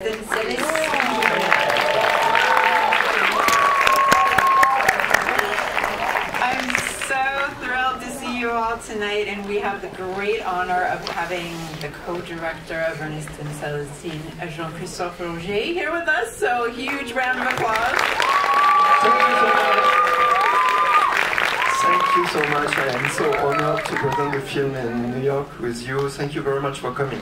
I'm so thrilled to see you all tonight, and we have the great honor of having the co-director of Ernest and Celestine, Jean-Christophe Roger, here with us. So, huge round of applause. Thank you so much. I am so honored to present the film in New York with you. Thank you very much for coming.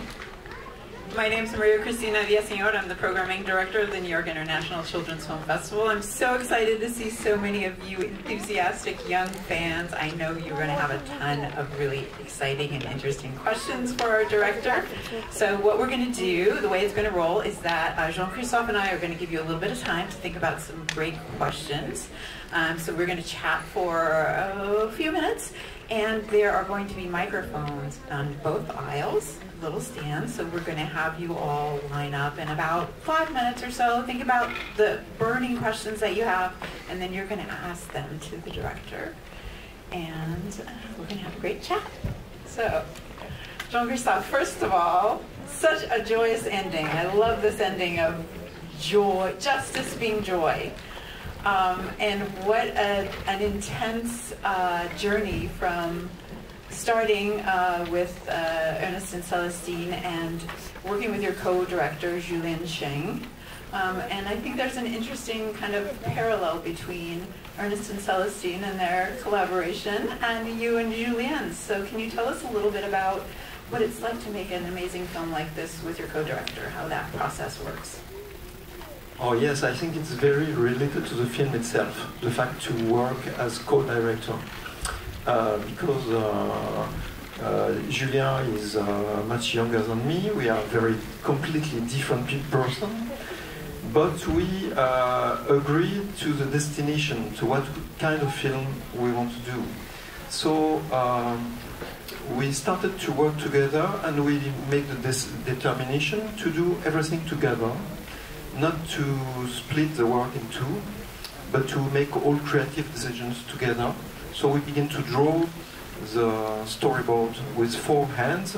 My name is Maria Christina Villaseñor. I'm the programming director of the New York International Children's Film Festival. I'm so excited to see so many of you enthusiastic young fans. I know you're going to have a ton of really exciting and interesting questions for our director. So what we're going to do, the way it's going to roll, is that uh, Jean-Christophe and I are going to give you a little bit of time to think about some great questions. Um, so we're going to chat for a few minutes, and there are going to be microphones on both aisles, little stands. So we're going to have you all line up in about five minutes or so. Think about the burning questions that you have, and then you're going to ask them to the director. And we're going to have a great chat. So, Jean-Christophe, first of all, such a joyous ending. I love this ending of joy, justice being joy. Um, and what a, an intense uh, journey from starting uh, with uh, Ernest and Celestine and working with your co-director, Julien Chheng. Um, and I think there's an interesting kind of parallel between Ernest and Celestine and their collaboration and you and Julien. So can you tell us a little bit about what it's like to make an amazing film like this with your co-director, how that process works? Oh yes, I think it's very related to the film itself, the fact to work as co-director. Uh, because uh, uh, Julien is uh, much younger than me, we are very completely different person, but we uh, agreed to the destination, to what kind of film we want to do. So um, we started to work together and we made the determination to do everything together not to split the work in two, but to make all creative decisions together. So we begin to draw the storyboard with four hands,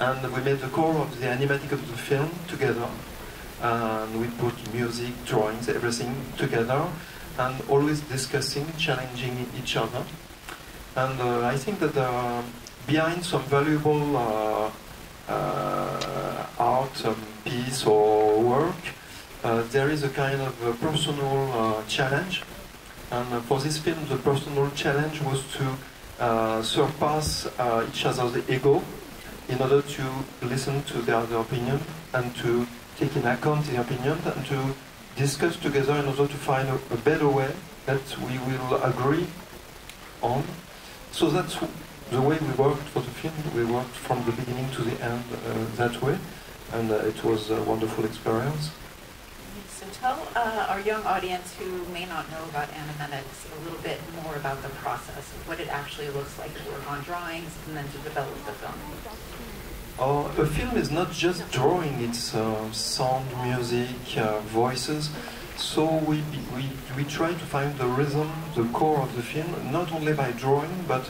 and we made the core of the animatic of the film together. And we put music, drawings, everything together, and always discussing, challenging each other. And uh, I think that uh, behind some valuable uh, uh art um, piece or work, there is a kind of personal uh, challenge. And uh, for this film, the personal challenge was to surpass each other's ego in order to listen to the other opinion and to take in account the opinion and to discuss together in order to find a, a better way that we will agree on. So that's the way we worked for the film. We worked from the beginning to the end uh, that way, and uh, it was a wonderful experience. Tell uh, our young audience who may not know about animatics a little bit more about the process what it actually looks like to work on drawings and then to develop the film. Oh, a film is not just drawing, it's uh, sound, music, uh, voices. So we, we, we try to find the rhythm, the core of the film, not only by drawing, but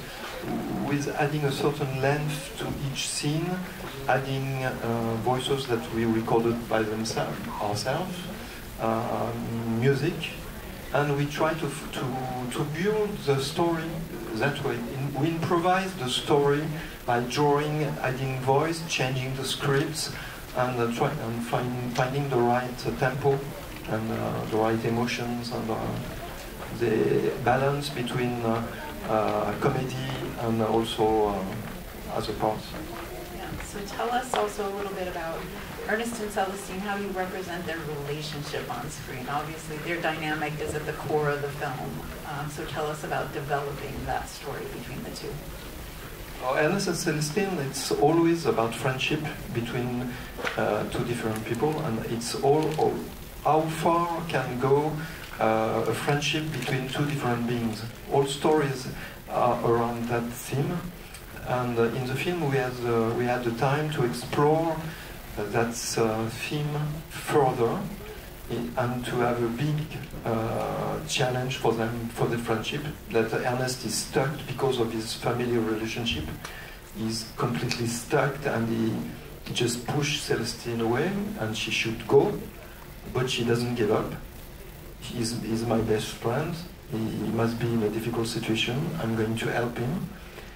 with adding a certain length to each scene, adding uh, voices that we recorded by themselves, ourselves, um, music, and we try to, to, to build the story that way. We improvise the story by drawing, adding voice, changing the scripts, and, uh, try, and find, finding the right uh, tempo and uh, the right emotions and uh, the balance between uh, uh, comedy and also other parts. Yeah. So tell us also a little bit about Ernest and Celestine, how you represent their relationship on screen. Obviously, their dynamic is at the core of the film. Um, so tell us about developing that story between the two. Oh, Ernest and Celestine, it's always about friendship between uh, two different people, and it's all, all how far can go uh, a friendship between two different beings. All stories are around that theme, and uh, in the film we had uh, we had the time to explore that theme further and to have a big uh, challenge for them for the friendship that Ernest is stuck because of his family relationship he's completely stuck and he just push Celestine away and she should go, but she doesn't give up. He's, he's my best friend. He, he must be in a difficult situation. I'm going to help him.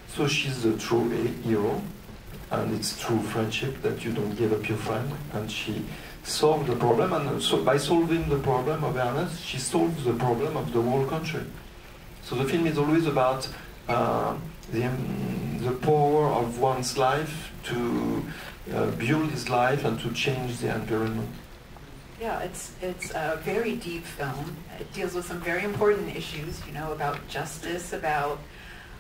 So she's a true hero, and it's true friendship that you don't give up your friend. And she solved the problem, and so by solving the problem of Ernest, she solves the problem of the whole country. So the film is always about uh, the, um, the power of one's life to uh, build his life and to change the environment. Yeah, it's it's a very deep film. It deals with some very important issues, you know, about justice, about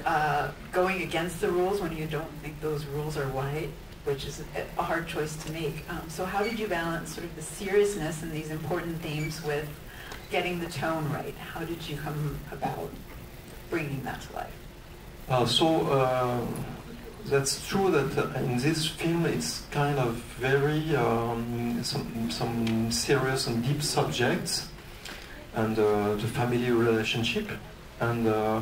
uh, going against the rules when you don't think those rules are right, which is a hard choice to make. Um, so how did you balance sort of the seriousness and these important themes with getting the tone right? How did you come about bringing that to life? Uh, so uh, that's true that uh, in this film it's kind of very um, some, some serious and deep subjects and uh, the family relationship and uh,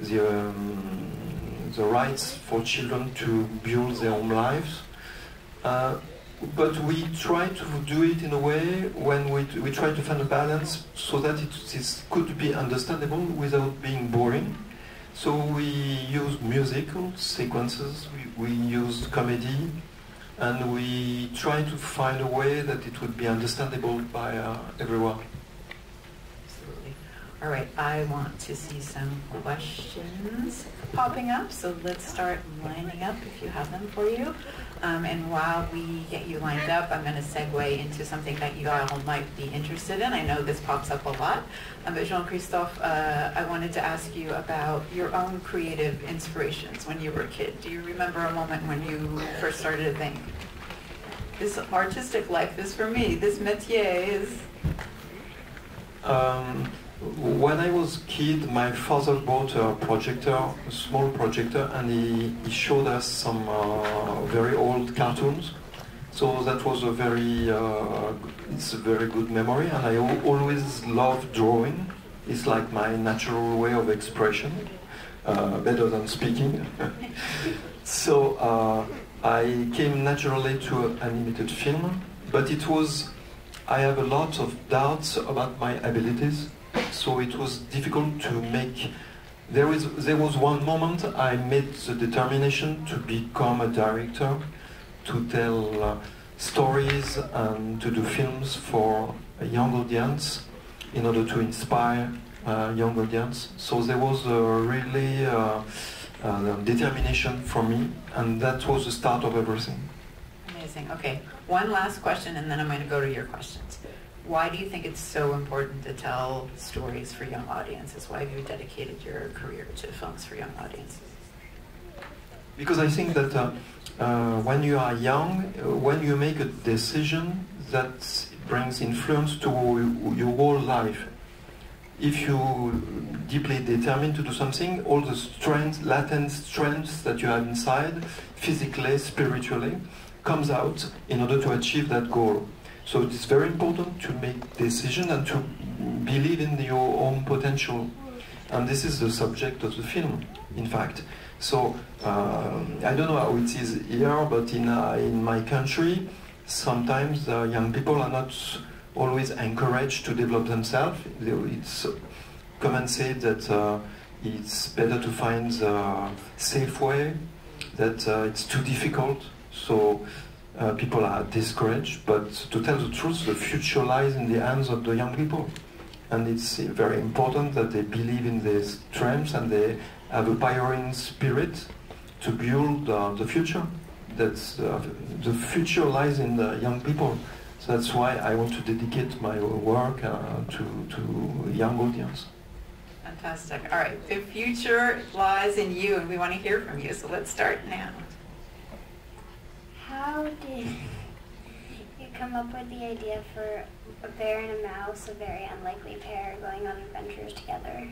the, um, the rights for children to build their own lives. Uh, but we try to do it in a way when we, we try to find a balance so that it is, could be understandable without being boring. So we use musical sequences, we, we use comedy, and we try to find a way that it would be understandable by uh, everyone. All right, I want to see some questions popping up, so let's start lining up if you have them for you. Um, and while we get you lined up, I'm going to segue into something that you all might be interested in. I know this pops up a lot. Um, but Jean-Christophe, uh, I wanted to ask you about your own creative inspirations when you were a kid. Do you remember a moment when you first started to think, this artistic life is for me, this métier is... Um, when I was a kid, my father bought a projector, a small projector, and he, he showed us some uh, very old cartoons. So that was a very, uh, it's a very good memory, and I always loved drawing. It's like my natural way of expression, uh, better than speaking. so uh, I came naturally to an animated film, but it was, I have a lot of doubts about my abilities so it was difficult to make. There is there was one moment I made the determination to become a director, to tell uh, stories and to do films for a young audience, in order to inspire a young audience. So there was a really uh, uh, determination for me, and that was the start of everything. Amazing. Okay, one last question, and then I'm going to go to your questions why do you think it's so important to tell stories for young audiences? Why have you dedicated your career to films for young audiences? Because I think that uh, uh, when you are young, uh, when you make a decision that brings influence to your whole life, if you deeply determined to do something, all the strength, latent strengths that you have inside, physically, spiritually, comes out in order to achieve that goal. So it's very important to make decision and to believe in your own potential. And this is the subject of the film, in fact. So uh, I don't know how it is here, but in, uh, in my country, sometimes uh, young people are not always encouraged to develop themselves. It's common say that uh, it's better to find the safe way, that uh, it's too difficult. So uh, people are discouraged, but to tell the truth, the future lies in the hands of the young people. And it's very important that they believe in their strengths and they have a pioneering spirit to build uh, the future. That's, uh, the future lies in the young people. So that's why I want to dedicate my work uh, to, to young audience. Fantastic. All right, the future lies in you, and we want to hear from you. So let's start now. How did you come up with the idea for a bear and a mouse, a very unlikely pair, going on adventures together?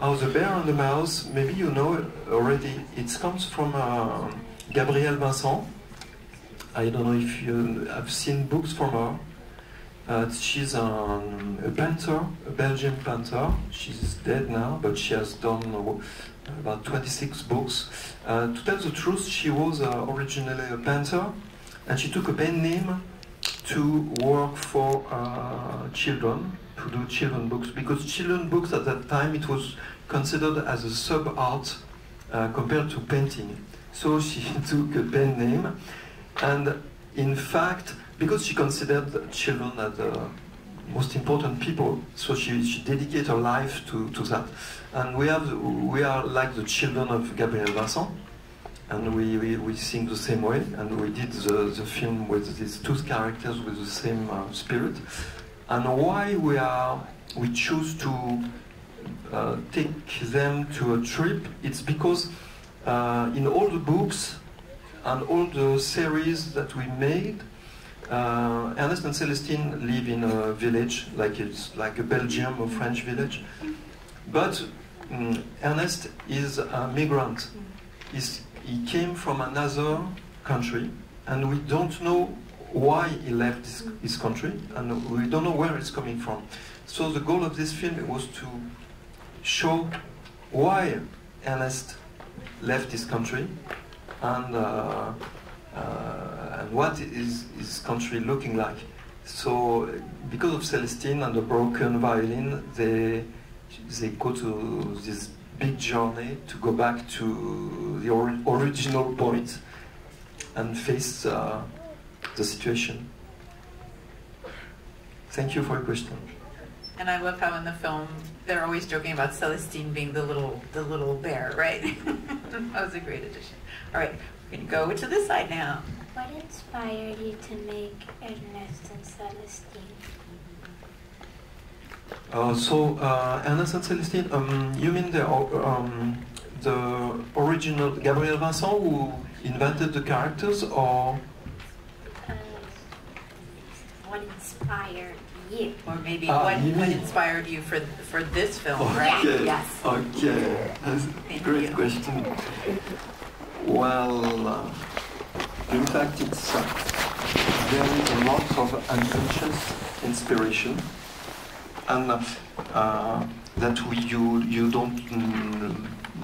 Oh, the bear and the mouse, maybe you know it already. It comes from uh, Gabrielle Vincent. I don't know if you have seen books from her. Uh, she's um, a painter, a Belgian painter. She's dead now, but she has done about 26 books. Uh, to tell the truth, she was uh, originally a painter, and she took a pen name to work for uh, children, to do children books, because children books at that time it was considered as a sub art uh, compared to painting. So she took a pen name, and in fact, because she considered children as the most important people, so she, she dedicated her life to, to that. And we have we are like the children of Gabrielle Vincent, and we, we, we sing the same way, and we did the, the film with these two characters with the same uh, spirit. And why we are we choose to uh, take them to a trip, it's because uh, in all the books and all the series that we made, uh, Ernest and Celestine live in a village, like it's like a Belgium or French village. But um, Ernest is a migrant. He's, he came from another country, and we don't know why he left his, his country, and we don't know where it's coming from. So the goal of this film was to show why Ernest left his country and uh, uh, and what is his country looking like. So because of Celestine and the broken violin, they they go to this big journey to go back to the or original point and face uh, the situation. Thank you for your question. And I love how in the film they're always joking about Celestine being the little the little bear, right? that was a great addition. All right, we're gonna go to this side now. What inspired you to make Ernest and Celestine? Uh, so uh, Ernest and Celestine, um, you mean the um, the original Gabrielle Vincent who invented the characters, or Um, what inspired you? Or maybe Ah, what, you what inspired you for for this film, right? Okay. Yes. Okay, that's a great you. question. Well, uh, in fact, it's uh, there is a lot of unconscious inspiration, and uh, that we you you don't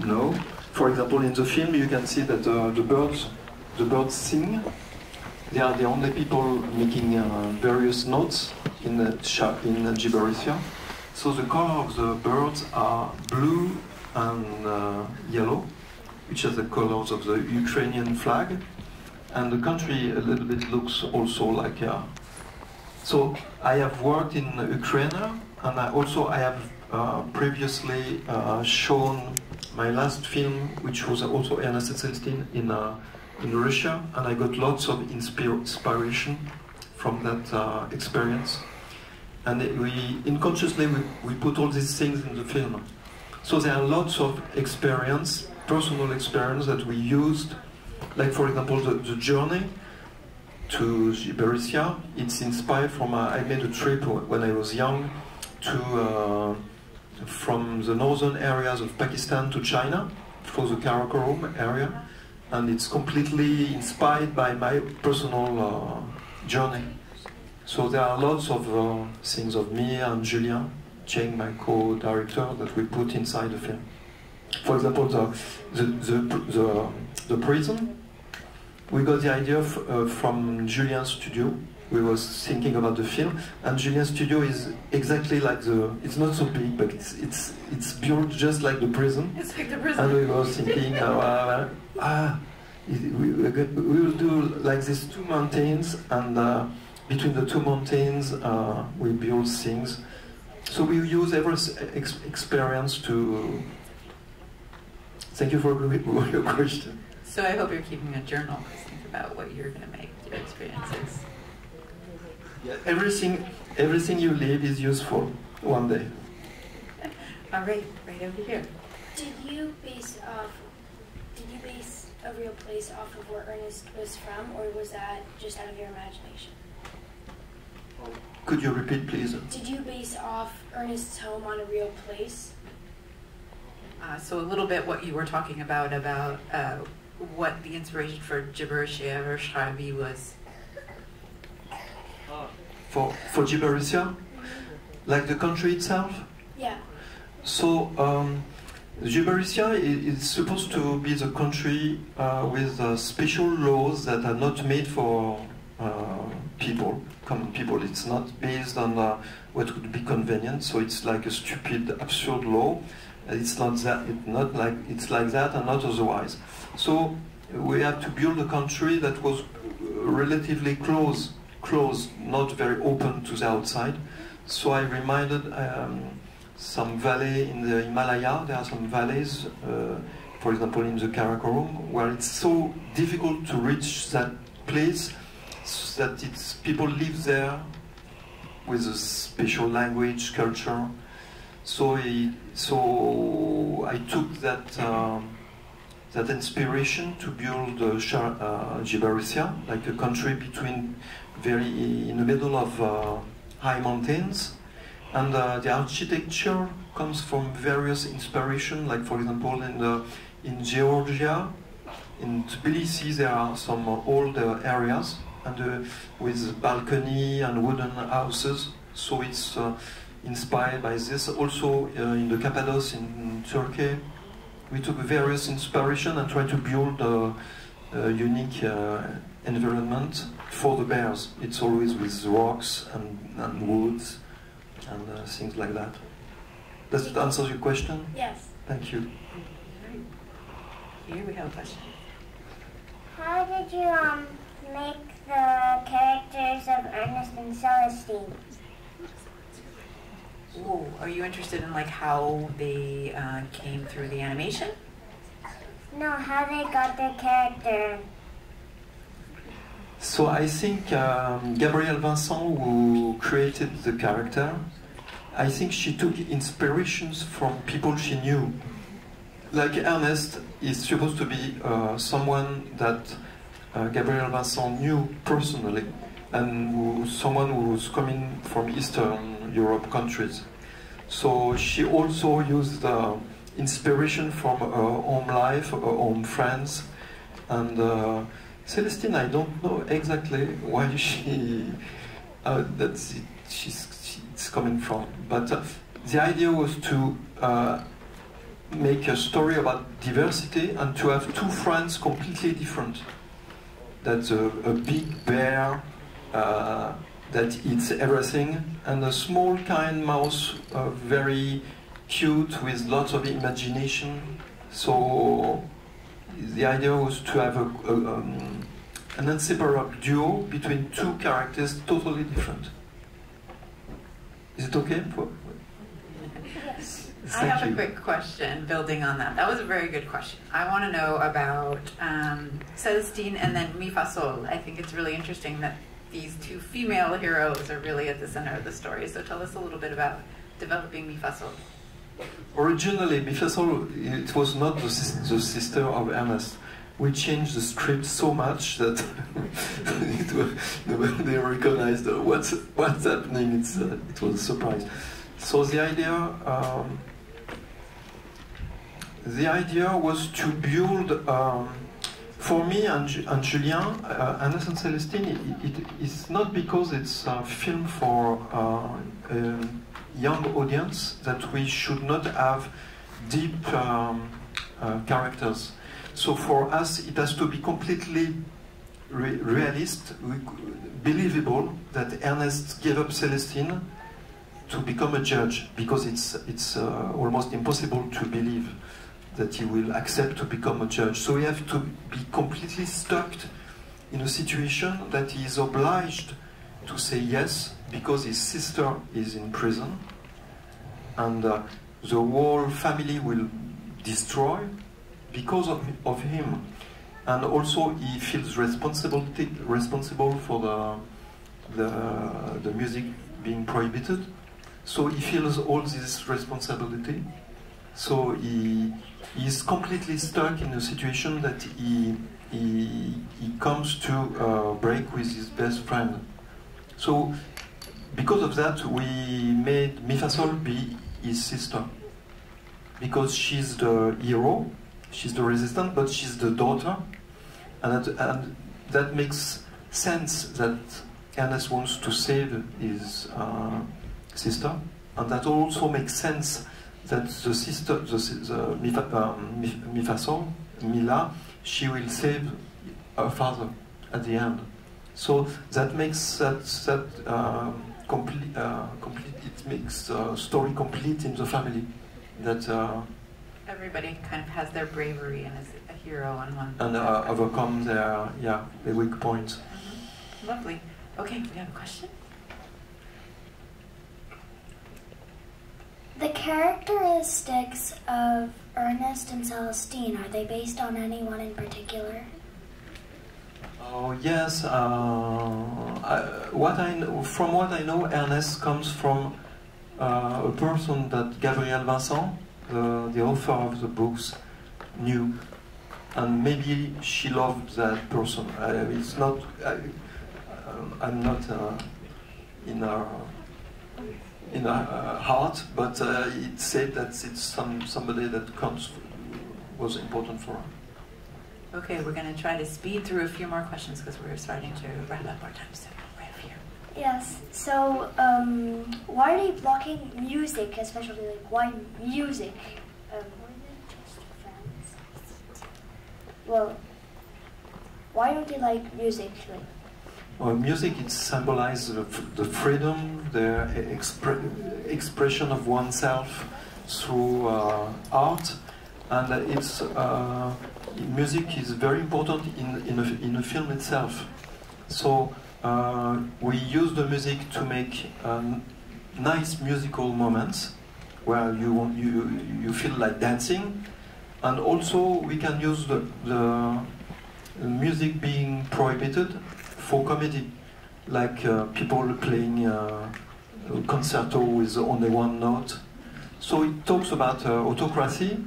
know. For example, in the film, you can see that uh, the birds the birds sing. They are the only people making uh, various notes in the in Gibberitia. So the color of the birds are blue and uh, yellow, which are the colors of the Ukrainian flag, and the country a little bit looks also like. Uh, so I have worked in Ukraine, and I also I have uh, previously uh, shown my last film, which was also Ernest Celestine in uh, in Russia, and I got lots of inspir- inspiration from that uh, experience and we unconsciously we, we put all these things in the film. So there are lots of experience, personal experience that we used, like for example the, the journey to Berisia. It's inspired from uh, I made a trip when I was young to uh, from the northern areas of Pakistan to China for the Karakoram area, and it's completely inspired by my personal uh, journey. So there are lots of uh, things of me and Julien, Chheng, my co-director, that we put inside the film. For example, the the the, the, prison. We got the idea from Julien's studio. We was thinking about the film, and Julien's studio is exactly like the. It's not so big, but it's it's it's built just like the prison. It's like the prison. And we were thinking, uh, uh, ah, we, we will do like these two mountains, and uh, between the two mountains, uh, we build things. So we use every ex- experience to. Thank you for your question. So I hope you're keeping a journal. Think about what you're gonna make with your experiences. Everything, everything you live is useful one day. All right, right over here. Did you base off? Did you base a real place off of where Ernest was from, or was that just out of your imagination? Could you repeat, please? Did you base off Ernest's home on a real place? Uh, so a little bit what you were talking about about uh, what the inspiration for gibberish or Schreibi was. For for Gibberitia, like the country itself. Yeah. So um, Gibberitia is supposed to be the country uh, with uh, special laws that are not made for uh, people, common people. It's not based on uh, what would be convenient, so it's like a stupid, absurd law. It's not that. It's not like it's like that, and not otherwise. So we had to build a country that was relatively close, close, not very open to the outside. So I reminded. Um, some valley in the Himalaya. There are some valleys, uh, for example, in the Karakoram, where it's so difficult to reach that place that it's people live there with a special language, culture. So, I, so I took that um, that inspiration to build uh, like a country between very in the middle of uh, high mountains and uh, the architecture comes from various inspiration, like for example in the in Georgia, in Tbilisi there are some old uh, areas and uh, with balcony and wooden houses. So it's uh, inspired by this. Also uh, in the Cappadoce in Turkey, we took various inspiration and tried to build a, a unique uh, environment for the bears. It's always with rocks and, and woods and uh, things like that. Does it answer your question? Yes. Thank you. Here we have a question. How did you um make the characters of Ernest and Celestine? Ooh, are you interested in like how they uh, came through the animation? No, how they got their character. So I think um, Gabrielle Vincent, who created the character, I think she took inspirations from people she knew. Like Ernest is supposed to be uh, someone that uh, Gabrielle Vincent knew personally, and someone who, someone who's coming from Eastern Europe countries. So she also used uh, inspiration from her home life, her home friends, and uh, Celestine. I don't know exactly why she. Uh, that's it. She's coming from. But uh, the idea was to uh, make a story about diversity and to have two friends completely different. That's a, a big bear uh, that eats everything, and a small kind mouse, uh, very cute with lots of imagination. So the idea was to have a, a, um, an inseparable duo between two characters totally different. Is it okay? For, Yes. I have a quick question building on that. That was a very good question. I want to know about um, Celestine and then Mi Fa Sol. I think it's really interesting that these two female heroes are really at the center of the story. So tell us a little bit about developing Mi Fa Sol. Originally, Mi Fa Sol, it was not the, the sister of Ernest we changed the script so much that was, they recognized what's what's happening. It's, uh, it was a surprise. So the idea um, the idea was to build um, for me and, and Julien, uh, and Celestine. It, it is not because it's a film for uh, a young audience that we should not have deep um, uh, characters so for us, it has to be completely re realist, believable that Ernest gave up Celestine to become a judge because it's it's uh, almost impossible to believe that he will accept to become a judge. So we have to be completely stuck in a situation that he is obliged to say yes because his sister is in prison and uh, the whole family will destroy because of, of him. And also he feels responsibility, responsible for the, the, the music being prohibited. So he feels all this responsibility. So he, he is completely stuck in a situation that he, he, he comes to uh, break with his best friend. So because of that, we made Mi Fa Sol be his sister. Because she's the hero, she's the resistant, but she's the daughter, and that, and that makes sense that Ernest wants to save his uh, sister, and that also makes sense that the sister, the, the Mifa, um, Mifasol, Mila, she will save her father at the end. So that makes that that uh, complete, uh, complete. It makes the story complete in the family. That uh, everybody kind of has their bravery and is a hero on one. And uh, overcome their yeah the weak points. Mm-hmm. Lovely. Okay, we have a question. The characteristics of Ernest and Celestine are they based on anyone in particular? Oh yes. Uh, I, what I know, from what I know, Ernest comes from uh, a person that Gabrielle Vincent, the, the author of the books, knew, and maybe she loved that person. Uh, it's not. I, am not uh, in her in her uh, heart, but uh, it said that it's some somebody that comes was important for her. Okay, we're going to try to speed through a few more questions because we're starting to wrap up our time soon. Yes. So, um, why are they blocking music, especially like why music? Um, well, why don't they like music? Like, well, music it symbolizes the, the freedom, the expre expression of oneself through uh, art, and it's. Uh, music is very important in, in, a, in a film itself. So uh, we use the music to make um, nice musical moments where you, you, you feel like dancing. And also we can use the, the music being prohibited for comedy, like uh, people playing uh, concerto with only one note. So it talks about uh, autocracy,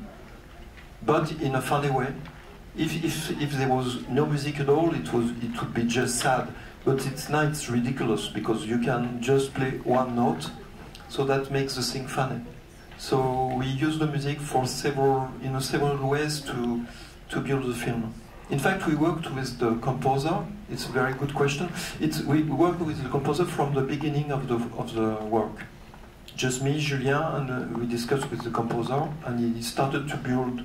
but in a funny way if, if, if there was no music at all, it, was, it would be just sad. But it's it's ridiculous because you can just play one note, so that makes the thing funny. So we use the music for several, you know, several ways to, to build the film. In fact, we worked with the composer. It's a very good question. It's, we worked with the composer from the beginning of the, of the work. Just me, Julien, and uh, we discussed with the composer, and he started to build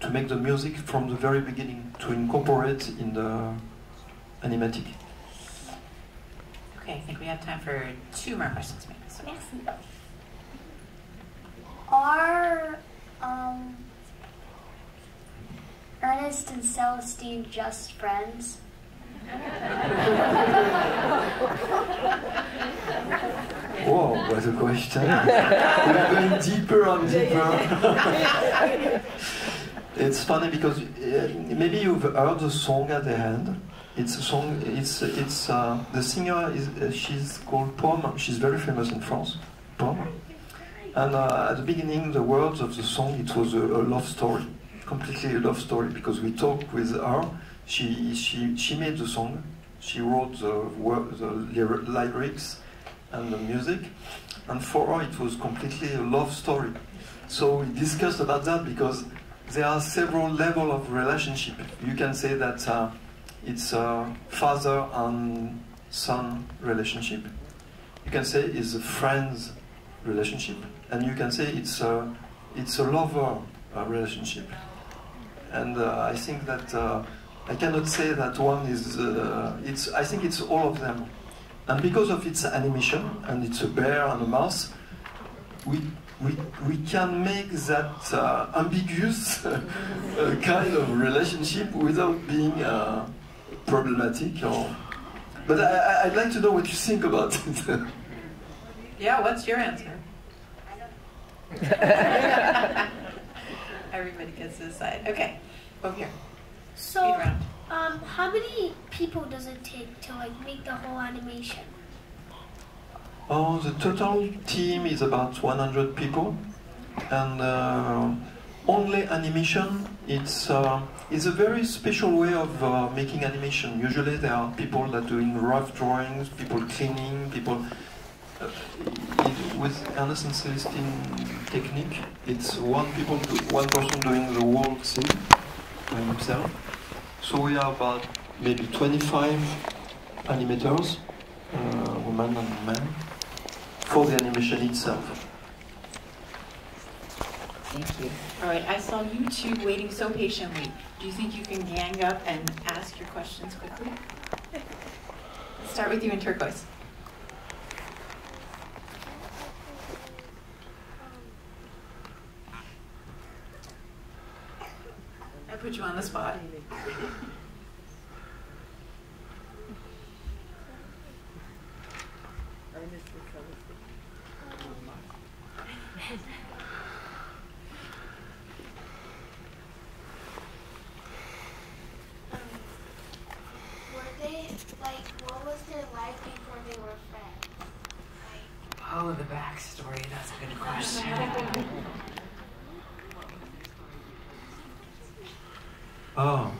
to make the music from the very beginning, to incorporate in the animatic. Okay, I think we have time for two more questions, maybe. So. Yes. Are um, Ernest and Celestine just friends? Whoa, what a question. We're going deeper and deeper. It's funny because uh, maybe you've heard the song at the end. It's a song. It's it's uh, the singer is uh, she's called Pomme. She's very famous in France, Pomme. And uh, at the beginning, the words of the song it was a, a, love story, completely a love story because we talked with her. She she she made the song. She wrote the the lyrics and the music, and for her it was completely a love story. So we discussed about that because there are several levels of relationship. You can say that uh, it's a father and son relationship. You can say it's a friend's relationship, and you can say it's a it's a lover uh, relationship. And uh, I think that uh, I cannot say that one is. Uh, it's I think it's all of them. And because of its animation, and it's a bear and a mouse, we we, we can make that uh, ambiguous uh, kind of relationship without being problematic. Or, but I, would like to know what you think about it. yeah, what's your answer? Everybody gets to decide. Okay, over here. So, um, how many people does it take to like make the whole animation? Oh, the total team is about 100 people, and uh, only animation. It's uh, it's a very special way of uh, making animation. Usually, there are people that are doing rough drawings, people cleaning, people. Uh, with Ernest and Celestine technique, it's one people, do, one person doing the whole thing by himself. So we have about maybe 25 animators, uh, women and men for the animation itself. Thank you. All right, I saw you two waiting so patiently. Do you think you can gang up and ask your questions quickly? Let's start with you in turquoise. I put you on the spot. Were they like what was their life before they were friends? Like, Oh, the backstory. That's a good question. Oh.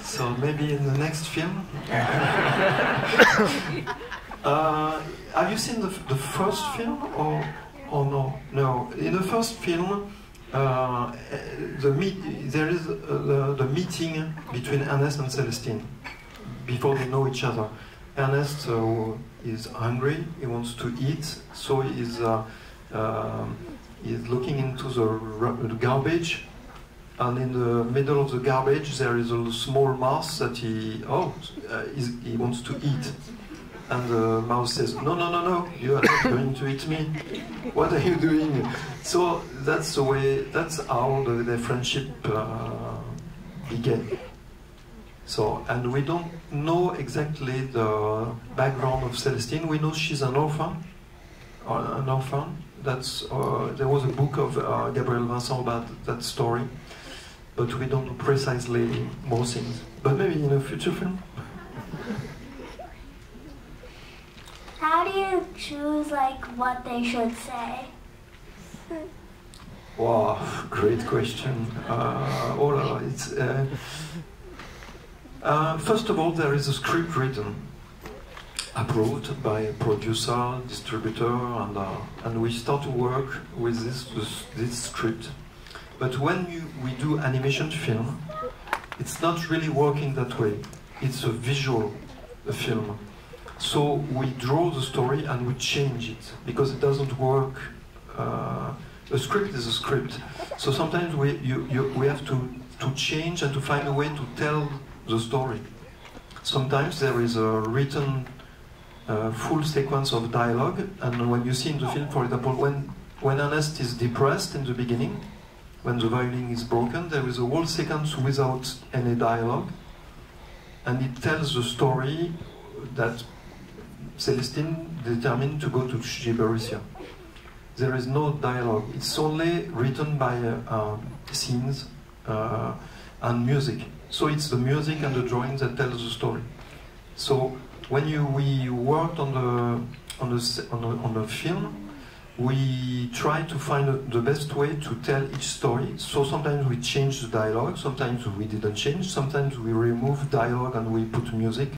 So maybe in the next film? uh, have you seen the, the first film or, or no? No. In the first film, uh, the meet, there is uh, the, the meeting between Ernest and Celestine before they know each other. Ernest uh, is hungry, he wants to eat, so he's, uh, um he's looking into the, the garbage and in the middle of the garbage there is a small mouse that he oh uh, he wants to eat. And the mouse says no no no no you are not going to eat me. What are you doing? So that's the way that's how the, the friendship uh, began. So and we don't know exactly the background of celestine. We know she's an orphan uh, an orphan. That's uh, there was a book of uh, Gabrielle Vincent about that story but we don't know precisely more things. But maybe in a future film. How do you choose like what they should say? Wow, great question. Uh, oh, la it's, uh, uh, first of all, there is a script written, approved by a producer, distributor, and, uh, and we start to work with this, this script. But when you, we do animation film, it's not really working that way. It's a visual a film. So we draw the story and we change it because it doesn't work. Uh, a script is a script. So sometimes we, you, you, we have to, to change and to find a way to tell the story. Sometimes there is a written uh, full sequence of dialogue, and when you see in the film, for example, when, when Ernest is depressed in the beginning, when the violin is broken, there is a whole sequence without any dialogue, and it tells the story that Celestine determined to go to Gibberitia. There is no dialogue. It's only written by uh, scenes uh, and music. So it's the music and the drawing that tells the story. So when you we worked on the on the on the, on the film, we try to find the best way to tell each story. So sometimes we change the dialogue, sometimes we didn't change, sometimes we remove dialogue and we put music.